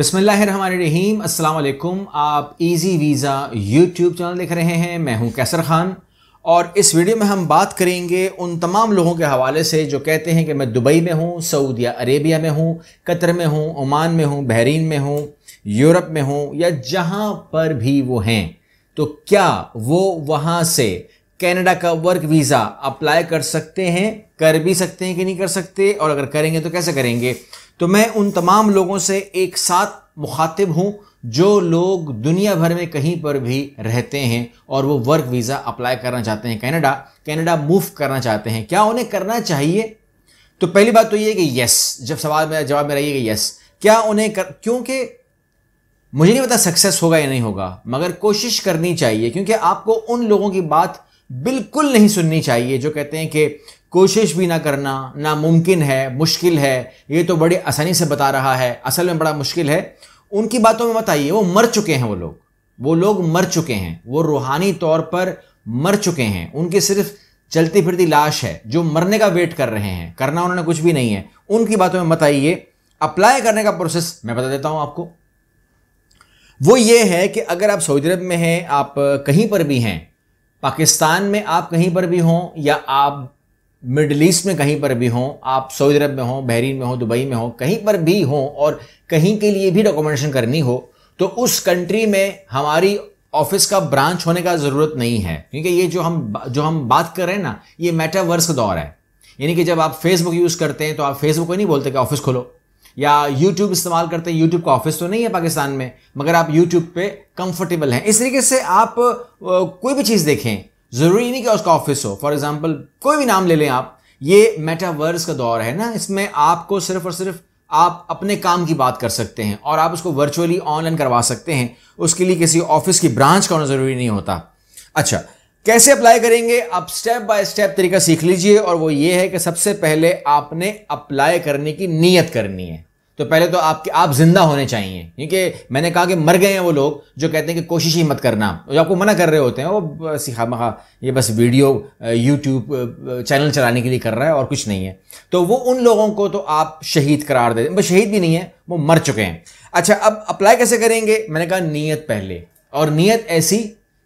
अस्सलाम वालेकुम आप इजी वीज़ा यूट्यूब चैनल देख रहे हैं। मैं हूँ कैसर खान। और इस वीडियो में हम बात करेंगे उन तमाम लोगों के हवाले से जो कहते हैं कि मैं दुबई में हूँ, सऊदी अरेबिया में हूँ, कतर में हूँ, ओमान में हूँ, बहरीन में हूँ, यूरोप में हूँ, या जहाँ पर भी वो हैं। तो क्या वो वहाँ से कनाडा का वर्क वीज़ा अप्लाई कर सकते हैं, कर भी सकते हैं कि नहीं कर सकते? और अगर करेंगे तो कैसे करेंगे? तो मैं उन तमाम लोगों से एक साथ मुखातिब हूँ, जो लोग दुनिया भर में कहीं पर भी रहते हैं और वो वर्क वीज़ा अप्लाई करना चाहते हैं कनाडा कनाडा मूव करना चाहते हैं। क्या उन्हें करना चाहिए? तो पहली बात तो ये कि यस जब सवाल मेरा, जवाब मेरा ये कि यस क्या उन्हें कर, क्योंकि मुझे नहीं पता सक्सेस होगा या नहीं होगा, मगर कोशिश करनी चाहिए, क्योंकि आपको उन लोगों की बात बिल्कुल नहीं सुननी चाहिए, जो कहते हैं कि कोशिश भी ना करना नामुमकिन है, मुश्किल है। ये तो बड़ी आसानी से बता रहा है। असल में बड़ा मुश्किल है। उनकी बातों में मत आइए। वो मर चुके हैं वो लोग। वो लोग मर चुके हैं। वो रूहानी तौर पर मर चुके हैं। उनकी सिर्फ़ चलती फिरती लाश है, जो मरने का वेट कर रहे हैं। करना उन्होंने कुछ भी नहीं है। उनकी बातों में मत आइए। अप्लाई करने का प्रोसेस मैं बता देता हूँ आपको। वो ये है कि अगर आप सऊदी अरब में हैं, आप कहीं पर भी हैं, पाकिस्तान में आप कहीं पर भी हों, या आप मिडल ईस्ट में कहीं पर भी हों, आप सऊदी अरब में हों, बहरीन में हो, दुबई में हो, कहीं पर भी हों और कहीं के लिए भी डॉक्यूमेंटेशन करनी हो तो उस कंट्री में हमारी ऑफ़िस का ब्रांच होने का ज़रूरत नहीं है। क्योंकि ये जो हम जो हम बात कर रहे हैं ना, ये मेटावर्स का दौर है। यानी कि जब आप फेसबुक यूज़ करते हैं तो आप फेसबुक को नहीं बोलते कि ऑफ़िस खोलो, या यूट्यूब इस्तेमाल करते हैं यूट्यूब का ऑफ़िस तो नहीं है पाकिस्तान में, मगर आप यूट्यूब पे कंफर्टेबल हैं। इस तरीके से आप कोई भी चीज़ देखें ज़रूरी नहीं कि उसका ऑफ़िस हो। फॉर एग्ज़ाम्पल कोई भी नाम ले लें आप, ये मेटावर्स का दौर है ना, इसमें आपको सिर्फ़ और सिर्फ़ आप अपने काम की बात कर सकते हैं और आप उसको वर्चुअली ऑनलाइन करवा सकते हैं। उसके लिए किसी ऑफ़िस की ब्रांच का होना ज़रूरी नहीं होता। अच्छा कैसे अप्लाई करेंगे? आप स्टेप बाय स्टेप तरीका सीख लीजिए और वो ये है कि सबसे पहले आपने अप्लाई करने की नीयत करनी है। तो पहले तो आपके, आप ज़िंदा होने चाहिए। क्योंकि मैंने कहा कि मर गए हैं वो लोग जो कहते हैं कि कोशिश ही मत करना। जो आपको मना कर रहे होते हैं, वो सिखा मखा ये बस वीडियो यूट्यूब चैनल चलाने के लिए कर रहा है और कुछ नहीं है। तो वो उन लोगों को तो आप शहीद करार दे बस शहीद भी नहीं है, वो मर चुके हैं। अच्छा अब अप्लाई कैसे करेंगे? मैंने कहा नीयत पहले। और नीयत ऐसी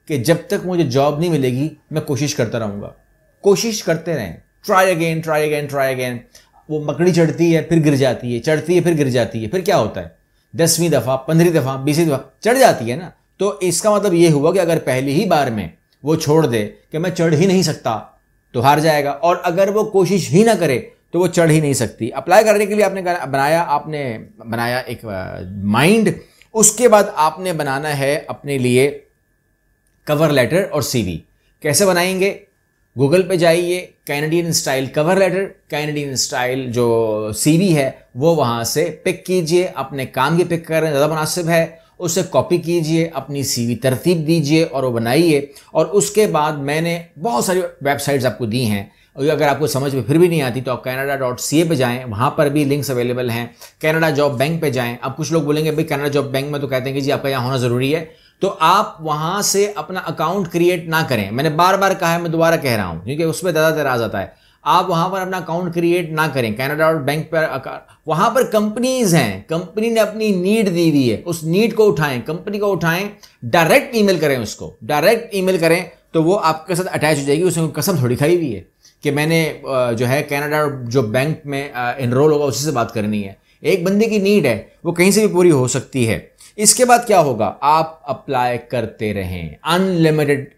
कि जब तक मुझे जॉब नहीं मिलेगी, मैं कोशिश करता रहूँगा। कोशिश करते रहें। Try again try again try again वो मकड़ी चढ़ती है, फिर गिर जाती है, चढ़ती है, फिर गिर जाती है, फिर क्या होता है? दसवीं दफ़ा पंद्रह दफ़ा, बीसवीं दफ़ा, चढ़ जाती है ना? तो इसका मतलब ये हुआ कि अगर पहली ही बार में वो छोड़ दे कि मैं चढ़ ही नहीं सकता तो हार जाएगा। और अगर वो कोशिश ही ना करे तो वो चढ़ ही नहीं सकती। अप्लाई करने के लिए आपने बनाया आपने बनाया एक माइंड उसके बाद आपने बनाना है अपने लिए कवर लेटर और सीवी कैसे बनाएँगे? गूगल पे जाइए Canadian style cover letter Canadian style जो सीवी है, वो वहाँ से पिक कीजिए, अपने काम की पिक करें, ज़्यादा मुनासिब है, उसे कॉपी कीजिए, अपनी सीवी तरतीब दीजिए और वो बनाइए। और उसके बाद मैंने बहुत सारी वेबसाइट्स आपको दी हैं। और अगर आपको समझ में फिर भी नहीं आती तो आप कैनाडा डॉट सी ए पर जाएँ, वहाँ पर भी लिंक्स अवेलेबल हैं। कैनाडा जॉब बैंक पे जाएँ। अब कुछ लोग बोलेंगे, भाई कैनाडा जॉब बैंक में तो कहते हैं कि जी, आपका यहाँ होना ज़रूरी है। तो आप वहाँ से अपना अकाउंट क्रिएट ना करें। मैंने बार बार कहा है, मैं दोबारा कह रहा हूँ, क्योंकि उसमें ज़्यादा तराज आता है। आप वहाँ पर अपना अकाउंट क्रिएट ना करें। कैनेडा और बैंक पर वहाँ पर कंपनीज़ हैं। कंपनी ने अपनी नीड दी हुई है। उस नीड को उठाएँ। कंपनी को उठाएँ डायरेक्ट ईमेल करें उसको। डायरेक्ट ईमेल करें तो वो आपके साथ अटैच हो जाएगी। उसमें कसम थोड़ी खाई हुई है कि मैंने जो है कैनेडा जो बैंक में इनरोल होगा, उसी से बात करनी है। एक बंदे की नीड है, वो कहीं से भी पूरी हो सकती है। इसके बाद क्या होगा? आप अप्लाई करते रहें। अनलिमिटेड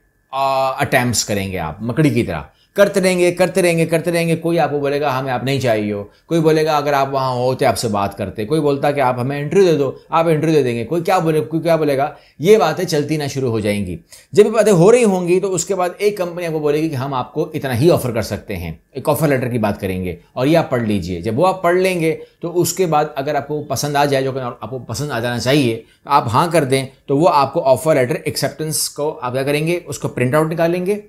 अटैम्प्ट करेंगे आप, मकड़ी की तरह। करते रहेंगे करते रहेंगे करते रहेंगे। कोई आपको बोलेगा हमें आप नहीं चाहिए हो। कोई बोलेगा, अगर आप वहाँ हो तो आपसे बात करते। कोई बोलता कि, आप हमें इंटरव्यू दे दो, आप इंटरव्यू दे देंगे। कोई क्या बोले, कोई क्या बोलेगा, ये बातें चलती ना शुरू हो जाएँगी। जब ये बातें हो रही होंगी तो उसके बाद एक कंपनी आपको बोलेगी कि, हम आपको इतना ही ऑफ़र कर सकते हैं। एक ऑफ़र लेटर की बात करेंगे, और ये आप पढ़ लीजिए। जब वो आप पढ़ लेंगे तो उसके बाद अगर आपको पसंद आ जाए, जो आपको पसंद आ जाना चाहिए तो आप हाँ कर दें तो वो आपको ऑफ़र लेटर एक्सेप्टेंस को आप क्या करेंगे, उसको प्रिंट आउट निकालेंगे।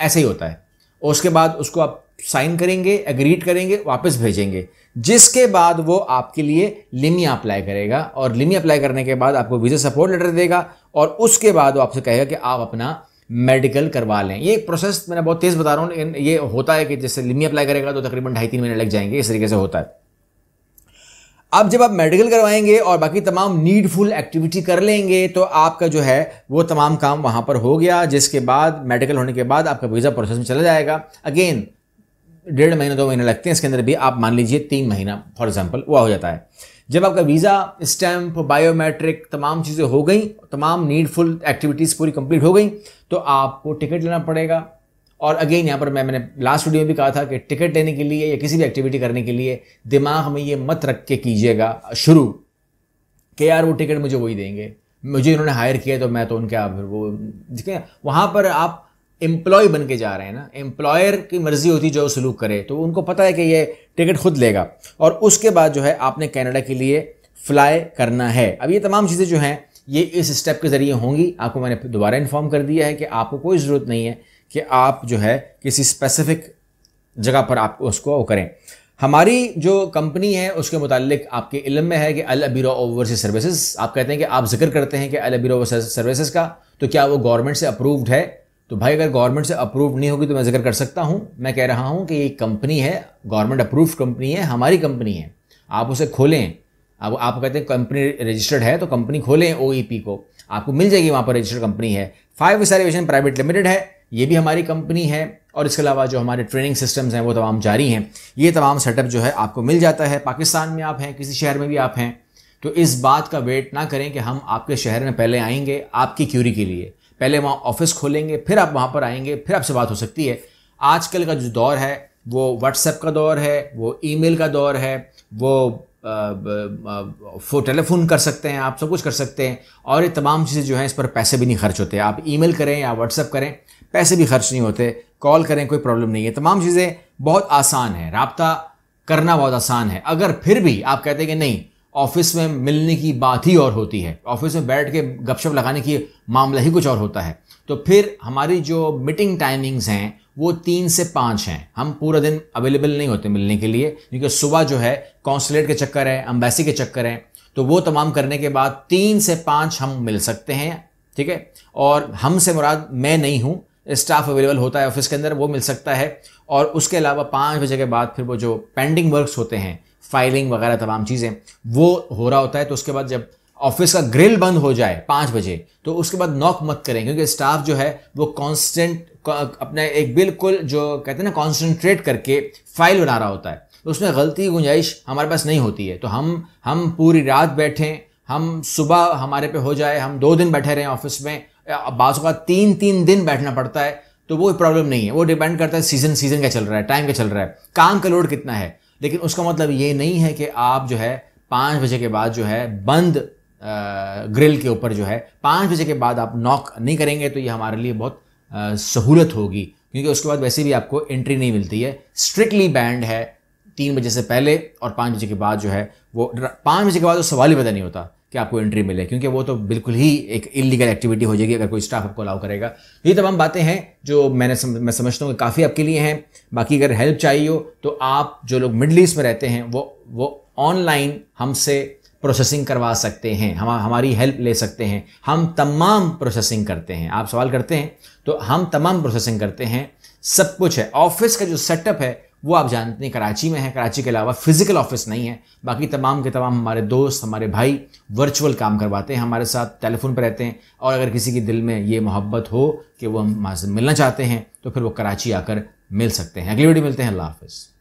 ऐसे ही होता है। और उसके बाद उसको आप साइन करेंगे एग्रीड करेंगे, वापस भेजेंगे। जिसके बाद वो आपके लिए लिमिया अप्लाई करेगा और लिमी अप्लाई करने के बाद आपको वीज़ा सपोर्ट लेटर देगा और उसके बाद वो आपसे कहेगा कि आप अपना मेडिकल करवा लें। ये प्रोसेस मैंने बहुत तेज़ बता रहा हूँ, लेकिन ये होता है कि जैसे लिमी अप्लाई करेगा तो तकरीबन ढाई तीन महीने लग जाएँगे, इस तरीके से होता है। अब जब आप मेडिकल करवाएँगे और बाकी तमाम नीडफुल एक्टिविटी कर लेंगे तो आपका जो है, वो तमाम काम वहाँ पर हो गया, जिसके बाद मेडिकल होने के बाद आपका वीज़ा प्रोसेस में चला जाएगा। अगेन डेढ़ महीने, दो महीने लगते हैं, इसके अंदर भी आप मान लीजिए तीन महीना फॉर एग्ज़ाम्पल वह हो जाता है। जब आपका वीज़ा स्टैम्प बायोमेट्रिक तमाम चीज़ें हो गई, तमाम नीडफुल एक्टिविटीज़ पूरी कंप्लीट हो गई तो आपको टिकट लेना पड़ेगा। और अगेन यहाँ पर मैं, मैंने लास्ट वीडियो में भी कहा था कि टिकट लेने के लिए या किसी भी एक्टिविटी करने के लिए दिमाग में ये मत रख के कीजिएगा शुरू। कि यार वो टिकट मुझे वही देंगे। मुझे इन्होंने हायर किया तो मैं तो उनके आप वो वहाँ पर आप एम्प्लॉय बन के जा रहे हैं ना। एम्प्लॉयर की मर्ज़ी होती जो सलूक करे तो उनको पता है कि ये टिकट खुद लेगा। और उसके बाद जो है आपने कनाडा के लिए फ्लाई करना है। अब ये तमाम चीज़ें जो हैं, ये इस स्टेप के ज़रिए होंगी। आपको मैंने दोबारा इन्फॉर्म कर दिया है कि आपको कोई ज़रूरत नहीं है। कि आप जो है किसी स्पेसिफिक जगह पर आप उसको वो करें। हमारी जो कंपनी है, उसके मुतालिक आपके इलम में है कि अल अबीरो ओवरसीज सर्विसेज़। आप कहते हैं कि आप ज़िक्र करते हैं कि अल अबीरो सर्विसेज़ का तो क्या वो गवर्नमेंट से अप्रूव्ड है? तो भाई, अगर गवर्नमेंट से अप्रूव नहीं होगी तो मैं ज़िक्र कर सकता हूँ। मैं कह रहा हूँ कि ये कंपनी है, गवर्नमेंट अप्रूव कंपनी है, हमारी कंपनी है। आप उसे खोलें। अब आप कहते हैं कंपनी रजिस्टर्ड है तो कंपनी खोलें ओ e को। आपको मिल जाएगी वहाँ पर रजिस्टर्ड कंपनी है। फाइव स्टार प्राइवेट लिमिटेड है ये भी हमारी कंपनी है और इसके अलावा जो हमारे ट्रेनिंग सिस्टम्स हैं, वो तमाम जारी हैं। ये तमाम सेटअप जो है, आपको मिल जाता है। पाकिस्तान में आप हैं, किसी शहर में भी आप हैं तो इस बात का वेट ना करें कि हम आपके शहर में पहले आएँगे आपकी क्यूरी के लिए। पहले वहाँ ऑफ़िस खोलेंगे, फिर आप वहाँ पर आएँगे, फिर आपसे बात हो सकती है। आजकल का जो दौर है, वो व्हाट्सएप का दौर है, वो ईमेल का दौर है, वो फो, टेलीफोन कर सकते हैं आप, सब कुछ कर सकते हैं। और ये तमाम चीज़ें जो हैं, इस पर पैसे भी नहीं खर्च होते। आप ईमेल करें या व्हाट्सएप करें पैसे भी खर्च नहीं होते कॉल करें, कोई प्रॉब्लम नहीं है। तमाम चीज़ें बहुत आसान है। रबता करना बहुत आसान है। अगर फिर भी आप कहते हैं कि नहीं, ऑफ़िस में मिलने की बात ही और होती है, ऑफ़िस में बैठ के गपशप लगाने की मामला ही कुछ और होता है तो फिर हमारी जो मीटिंग टाइमिंग्स हैं, वो तीन से पाँच हैं। हम पूरा दिन अवेलेबल नहीं होते मिलने के लिए, क्योंकि सुबह जो है कौंसलेट के चक्कर है अम्बेसी के चक्कर हैं तो वो तमाम करने के बाद तीन से पाँच हम मिल सकते हैं, ठीक है? और हमसे मुराद मैं नहीं हूँ स्टाफ अवेलेबल होता है ऑफ़िस के अंदर, वो मिल सकता है। और उसके अलावा पाँच बजे के बाद फिर वो जो पेंडिंग वर्क्स होते हैं फाइलिंग वगैरह तमाम चीज़ें, वो हो रहा होता है। तो उसके बाद जब ऑफ़िस का ग्रिल बंद हो जाए पाँच बजे तो उसके बाद नॉक मत करें, क्योंकि स्टाफ जो है, वो कांस्टेंट अपने एक बिल्कुल जो कहते हैं ना कॉन्सेंट्रेट करके फ़ाइल बना रहा होता है। तो उसमें गलती, गुंजाइश हमारे पास नहीं होती है। तो हम हम पूरी रात बैठें, हम सुबह हमारे पे हो जाए, हम दो दिन बैठे रहें ऑफ़िस में बाज़ का तीन तीन दिन बैठना पड़ता है तो वो प्रॉब्लम नहीं है। वो डिपेंड करता है सीज़न सीज़न क्या चल रहा है टाइम क्या चल रहा है। काम का लोड कितना है? लेकिन उसका मतलब ये नहीं है कि आप जो है पाँच बजे के बाद जो है बंद ग्रिल के ऊपर जो है पाँच बजे के बाद आप नॉक नहीं करेंगे तो ये हमारे लिए बहुत सहूलत होगी। क्योंकि उसके बाद वैसे भी आपको एंट्री नहीं मिलती है। स्ट्रिक्टली बैंड है तीन बजे से पहले और पाँच बजे के बाद जो है वो, पाँच बजे के बाद वो सवाल ही पता नहीं होता। कि आपको एंट्री मिले क्योंकि वो तो बिल्कुल ही एक इलीगल एक्टिविटी हो जाएगी अगर कोई स्टाफ आपको अलाउ करेगा। ये तमाम बातें हैं जो मैंने सम, मैं समझता हूँ कि काफ़ी आपके लिए हैं। बाकी अगर हेल्प चाहिए हो तो आप जो लोग मिडल ईस्ट में रहते हैं वो वो ऑनलाइन हमसे प्रोसेसिंग करवा सकते हैं। हम हमारी हेल्प ले सकते हैं। हम तमाम प्रोसेसिंग करते हैं। आप सवाल करते हैं? तो हम तमाम प्रोसेसिंग करते हैं। सब कुछ है। ऑफ़िस का जो सेटअप है वो आप जानते हैं, कराची में है, कराची के अलावा फ़िज़िकल ऑफ़िस नहीं है। बाकी तमाम के तमाम हमारे दोस्त, हमारे भाई वर्चुअल काम करवाते हैं, हमारे साथ टेलीफोन पर रहते हैं। और अगर किसी के दिल में ये मोहब्बत हो कि वो हम मिलना चाहते हैं तो फिर वो कराची आकर मिल सकते हैं। अगली वीडियो मिलते हैं, अल्लाह हाफिज़।